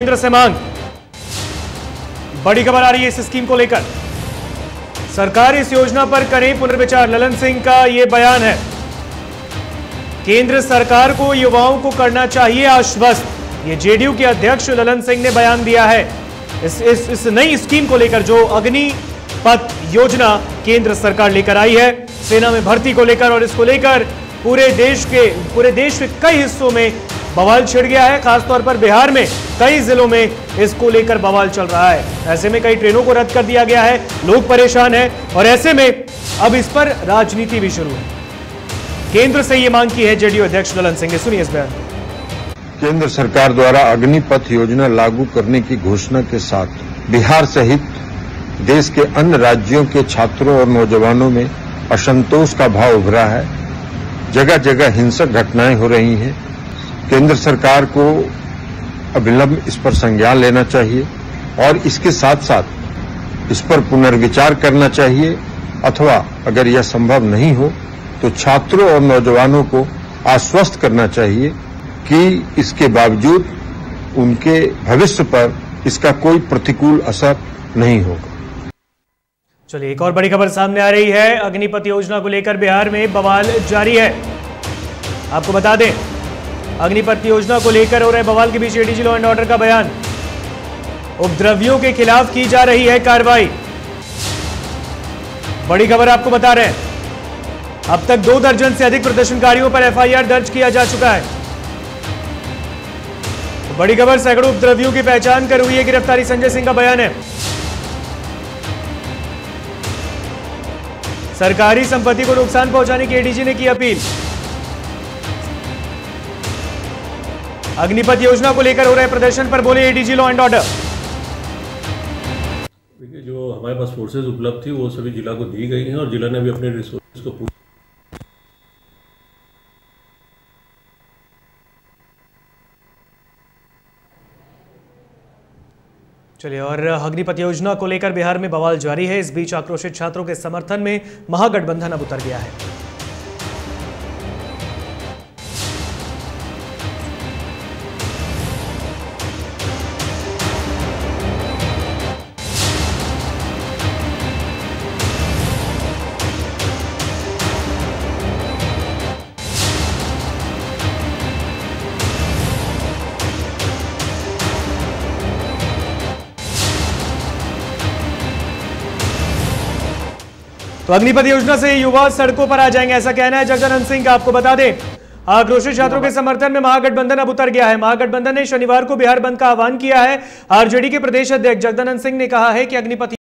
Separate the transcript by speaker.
Speaker 1: केंद्र से मांग। बड़ी खबर आ रही है इस स्कीम को लेकर। सरकार इस योजना पर करे पुनर्विचार। ललन सिंह का यह बयान है। केंद्र सरकार को युवाओं को करना चाहिए आश्वस्त। ये जेडीयू के अध्यक्ष ललन सिंह ने बयान दिया है। इस इस, इस नई स्कीम को लेकर जो अग्नि पथ योजना केंद्र सरकार लेकर आई है सेना में भर्ती को लेकर और इसको लेकर पूरे देश के पूरे देश के कई हिस्सों में बवाल छिड़ गया है, खासतौर पर बिहार में। कई जिलों में इसको लेकर बवाल चल रहा है। ऐसे में कई ट्रेनों को रद्द कर दिया गया है। लोग परेशान हैं और ऐसे में अब इस पर राजनीति भी शुरू है। केंद्र से ये मांग की है जेडीयू अध्यक्ष ललन सिंह ने। सुनिए इस बयान
Speaker 2: केंद्र सरकार द्वारा अग्निपथ योजना लागू करने की घोषणा के साथ बिहार सहित देश के अन्य राज्यों के छात्रों और नौजवानों में असंतोष का भाव उभरा है। जगह जगह हिंसक घटनाएँ हो रही हैं। केंद्र सरकार को अविलंब इस पर संज्ञान लेना चाहिए और इसके साथ साथ इस पर पुनर्विचार करना चाहिए अथवा अगर यह संभव नहीं हो तो छात्रों और नौजवानों को आश्वस्त करना चाहिए कि इसके बावजूद उनके भविष्य पर इसका कोई प्रतिकूल असर नहीं होगा।
Speaker 1: चलिए, एक और बड़ी खबर सामने आ रही है। अग्निपथ योजना को लेकर बिहार में बवाल जारी है। आपको बता दें अग्निपथ योजना को लेकर हो रहे बवाल के बीच एडीजी लॉ एंड ऑर्डर का बयान। उपद्रवियों के खिलाफ की जा रही है कार्रवाई। बड़ी खबर आपको बता रहे हैं। अब तक दो दर्जन से अधिक प्रदर्शनकारियों पर एफआईआर दर्ज किया जा चुका है। बड़ी खबर, सैकड़ों उपद्रवियों की पहचान कर हुई है। गिरफ्तारी संजय सिंह का बयान है। सरकारी संपत्ति को नुकसान पहुँचाने की एडीजी ने की अपील। अग्निपथ योजना को लेकर हो रहे प्रदर्शन पर बोले एडीजी लॉ एंड ऑर्डर
Speaker 3: देखिए जो हमारे पास फोर्सेज उपलब्ध थी वो सभी जिला को दी गई हैं और जिला ने भी अपने रिसोर्स को पूरा
Speaker 1: चलिए और अग्निपथ योजना को लेकर बिहार में बवाल जारी है। इस बीच आक्रोशित छात्रों के समर्थन में महागठबंधन अब उतर गया है। तो अग्निपथ योजना से युवा सड़कों पर आ जाएँगे, ऐसा कहना है जगदानंद सिंह का। आपको बता दें, आक्रोशित छात्रों के समर्थन में महागठबंधन अब उतर गया है। महागठबंधन ने शनिवार को बिहार बंद का आह्वान किया है। आरजेडी के प्रदेश अध्यक्ष जगदानंद सिंह ने कहा है कि अग्निपथ